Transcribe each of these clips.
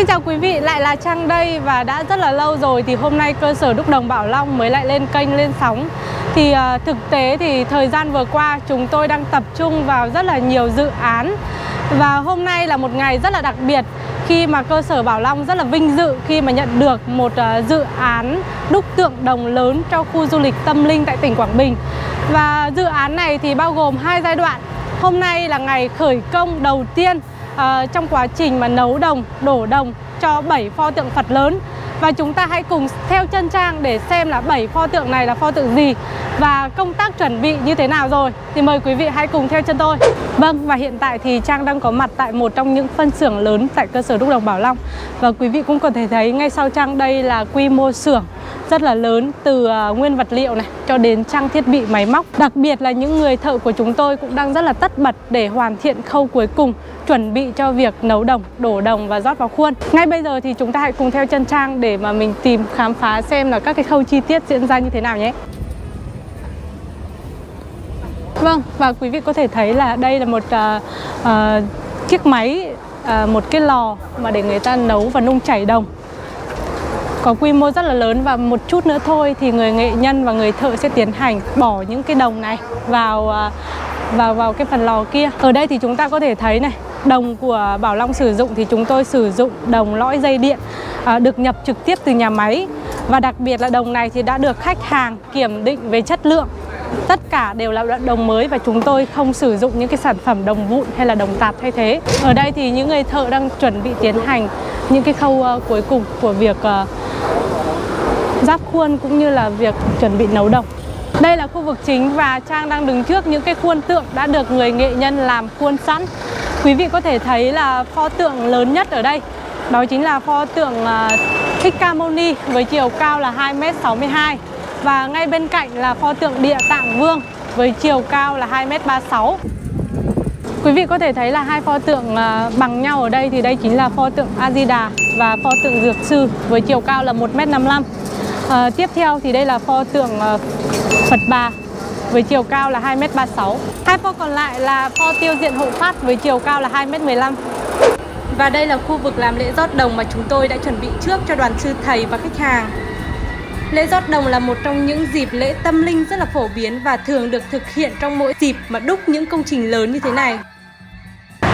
Xin chào quý vị, lại là Trang đây và đã rất là lâu rồi thì hôm nay cơ sở đúc đồng Bảo Long mới lại lên kênh lên sóng. Thì uh, thực tế thì thời gian vừa qua chúng tôi đang tập trung vào rất là nhiều dự án Và hôm nay là một ngày rất là đặc biệt khi mà cơ sở Bảo Long rất là vinh dự khi mà nhận được một uh, dự án đúc tượng đồng lớn cho khu du lịch tâm linh tại tỉnh Quảng Bình. Và dự án này thì bao gồm hai giai đoạn. Hôm nay là ngày khởi công đầu tiên à, trong quá trình mà nấu đồng, đổ đồng cho 7 pho tượng Phật lớn. Và chúng ta hãy cùng theo chân Trang để xem là 7 pho tượng này là pho tượng gì và công tác chuẩn bị như thế nào rồi. Thì mời quý vị hãy cùng theo chân tôi. Vâng và hiện tại thì Trang đang có mặt tại một trong những phân xưởng lớn tại cơ sở đúc đồng Bảo Long. Và quý vị cũng có thể thấy ngay sau Trang đây là quy mô xưởng rất là lớn từ ờ, nguyên vật liệu này cho đến trang thiết bị máy móc. Đặc biệt là những người thợ của chúng tôi cũng đang rất là tất bật để hoàn thiện khâu cuối cùng chuẩn bị cho việc nấu đồng, đổ đồng và rót vào khuôn. Ngay bây giờ thì chúng ta hãy cùng theo chân Trang để mà mình tìm khám phá xem là các cái khâu chi tiết diễn ra như thế nào nhé. Vâng, và quý vị có thể thấy là đây là một uh, uh, chiếc máy, uh, một cái lò mà để người ta nấu và nung chảy đồng có quy mô rất là lớn và một chút nữa thôi thì người nghệ nhân và người thợ sẽ tiến hành bỏ những cái đồng này vào vào vào cái phần lò kia. Ở đây thì chúng ta có thể thấy này, đồng của Bảo Long sử dụng thì chúng tôi sử dụng đồng lõi dây điện à, được nhập trực tiếp từ nhà máy. Và đặc biệt là đồng này thì đã được khách hàng kiểm định về chất lượng. Tất cả đều là đồng mới và chúng tôi không sử dụng những cái sản phẩm đồng vụn hay là đồng tạp thay thế. Ở đây thì những người thợ đang chuẩn bị tiến hành những cái khâu ờ, cuối cùng của việc ờ, giáp khuôn cũng như là việc chuẩn bị nấu đồng. Đây là khu vực chính và Trang đang đứng trước những cái khuôn tượng đã được người nghệ nhân làm khuôn sẵn. Quý vị có thể thấy là pho tượng lớn nhất ở đây Đó chính là pho tượng à, Thích Ca Mâu Ni với chiều cao là 2m62 Và ngay bên cạnh là pho tượng Địa Tạng Vương với chiều cao là 2m36 Quý vị có thể thấy là hai pho tượng à, bằng nhau ở đây thì đây chính là pho tượng A Di Đà và pho tượng Dược Sư với chiều cao là 1m55 À, tiếp theo thì đây là pho tượng à, Phật Bà với chiều cao là 2m36 Hai pho còn lại là pho tiêu diện hậu phát với chiều cao là 2m15 Và đây là khu vực làm lễ rót đồng mà chúng tôi đã chuẩn bị trước cho đoàn sư thầy và khách hàng. Lễ rót đồng là một trong những dịp lễ tâm linh rất là phổ biến và thường được thực hiện trong mỗi dịp mà đúc những công trình lớn như thế này.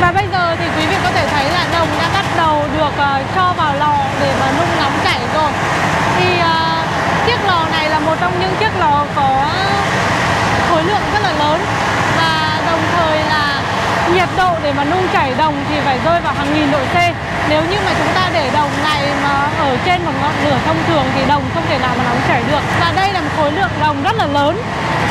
Và bây giờ thì quý vị có thể thấy là đồng đã bắt đầu được uh, cho vào lò để mà nung nóng chảy rồi. Thì uh, chiếc lò này là một trong những chiếc lò có khối lượng rất là lớn và đồng thời là nhiệt độ để mà nung chảy đồng thì phải rơi vào hàng nghìn độ C. Nếu như mà chúng ta để đồng này mà ở trên một ngọn lửa thông thường thì đồng không thể nào mà nóng chảy được. Và đây là một khối lượng đồng rất là lớn.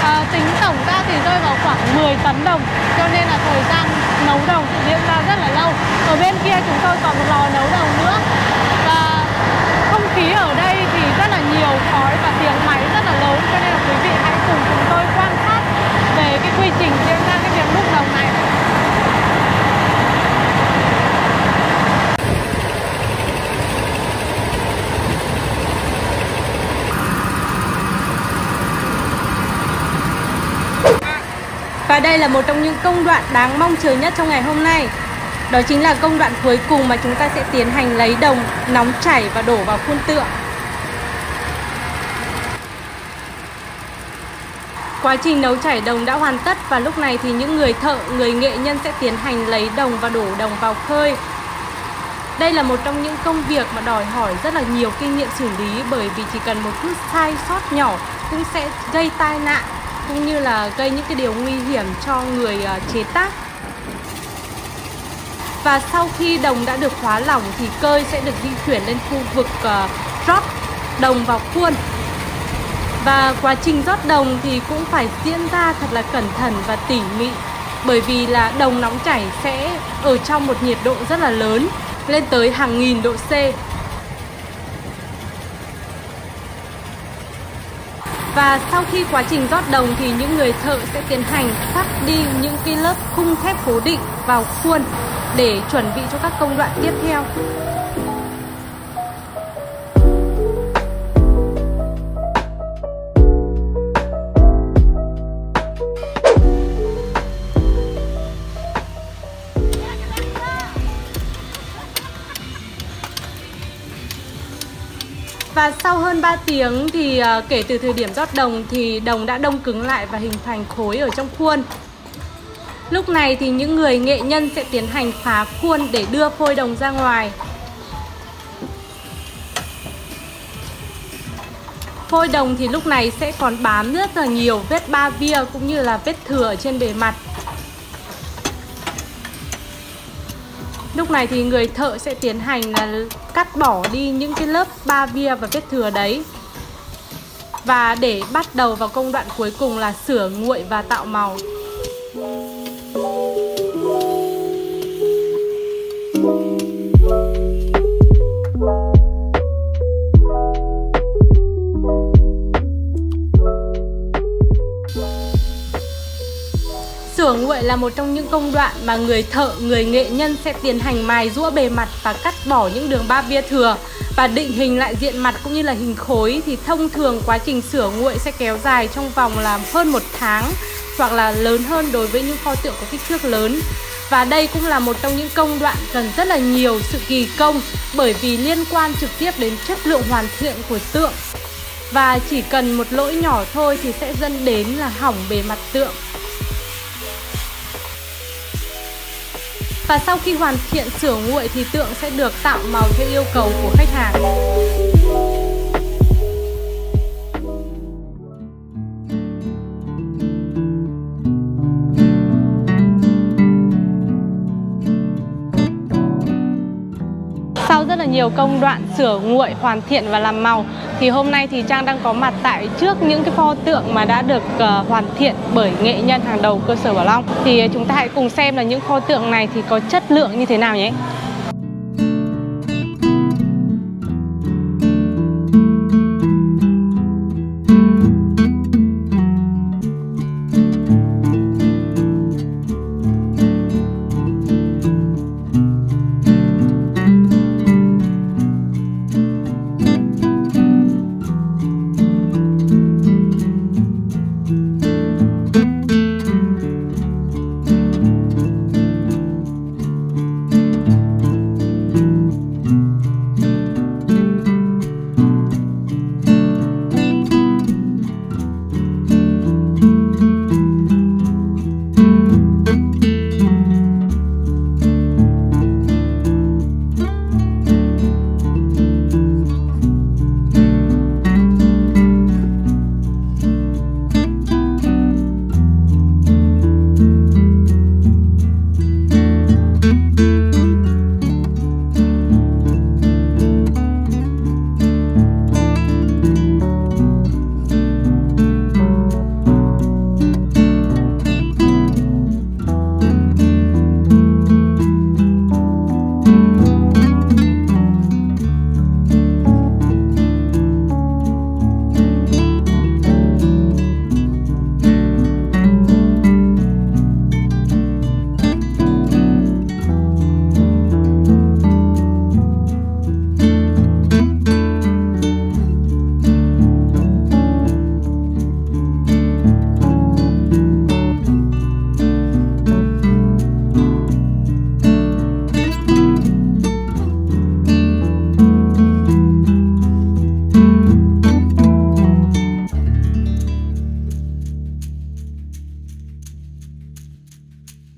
À, tính tổng ra thì rơi vào khoảng 10 tấn đồng. Cho nên là thời gian nấu đồng diễn ra rất là lâu. Ở bên kia chúng tôi còn một lò nấu đồng nữa. Và không khí ở đây thì rất là nhiều khói và tiếng máy rất là lớn. Cho nên là quý vị hãy cùng chúng tôi quan sát về cái quy trình diễn ra cái việc đúc đồng này Và đây là một trong những công đoạn đáng mong chờ nhất trong ngày hôm nay. Đó chính là công đoạn cuối cùng mà chúng ta sẽ tiến hành lấy đồng, nóng chảy và đổ vào khuôn tượng Quá trình nấu chảy đồng đã hoàn tất và lúc này thì những người thợ, người nghệ nhân sẽ tiến hành lấy đồng và đổ đồng vào khơi. Đây là một trong những công việc mà đòi hỏi rất là nhiều kinh nghiệm xử lý bởi vì chỉ cần một chút sai sót nhỏ cũng sẽ gây tai nạn cũng như là gây những cái điều nguy hiểm cho người à, chế tác. Và sau khi đồng đã được hóa lỏng thì cơi sẽ được di chuyển lên khu vực à, uh, rót đồng vào khuôn và quá trình rót đồng thì cũng phải diễn ra thật là cẩn thận và tỉ mỉ bởi vì là đồng nóng chảy sẽ ở trong một nhiệt độ rất là lớn lên tới hàng nghìn độ C Và sau khi quá trình rót đồng thì những người thợ sẽ tiến hành cắt đi những cái lớp khung thép cố định vào khuôn để chuẩn bị cho các công đoạn tiếp theo. Và sau hơn 3 tiếng thì à, kể từ thời điểm rót đồng thì đồng đã đông cứng lại và hình thành khối ở trong khuôn. Lúc này thì những người nghệ nhân sẽ tiến hành phá khuôn để đưa phôi đồng ra ngoài. Phôi đồng thì lúc này sẽ còn bám rất là nhiều, vết ba via cũng như là vết thừa ở trên bề mặt. Lúc này thì người thợ sẽ tiến hành là cắt bỏ đi những cái lớp ba bia và vết thừa đấy. Và để bắt đầu vào công đoạn cuối cùng là sửa nguội và tạo màu. Là một trong những công đoạn mà người thợ, người nghệ nhân sẽ tiến hành mài rũa bề mặt và cắt bỏ những đường ba bia thừa. Và định hình lại diện mặt cũng như là hình khối thì thông thường quá trình sửa nguội sẽ kéo dài trong vòng là hơn một tháng hoặc là lớn hơn đối với những pho tượng có kích thước lớn. Và đây cũng là một trong những công đoạn cần rất là nhiều sự kỳ công bởi vì liên quan trực tiếp đến chất lượng hoàn thiện của tượng. Và chỉ cần một lỗi nhỏ thôi thì sẽ dẫn đến là hỏng bề mặt tượng. Và sau khi hoàn thiện sửa nguội thì tượng sẽ được tạo màu theo yêu cầu của khách hàng. Nhiều công đoạn sửa nguội, hoàn thiện và làm màu thì hôm nay thì Trang đang có mặt tại trước những cái pho tượng mà đã được uh, hoàn thiện bởi nghệ nhân hàng đầu cơ sở Bảo Long. Thì chúng ta hãy cùng xem là những pho tượng này thì có chất lượng như thế nào nhé.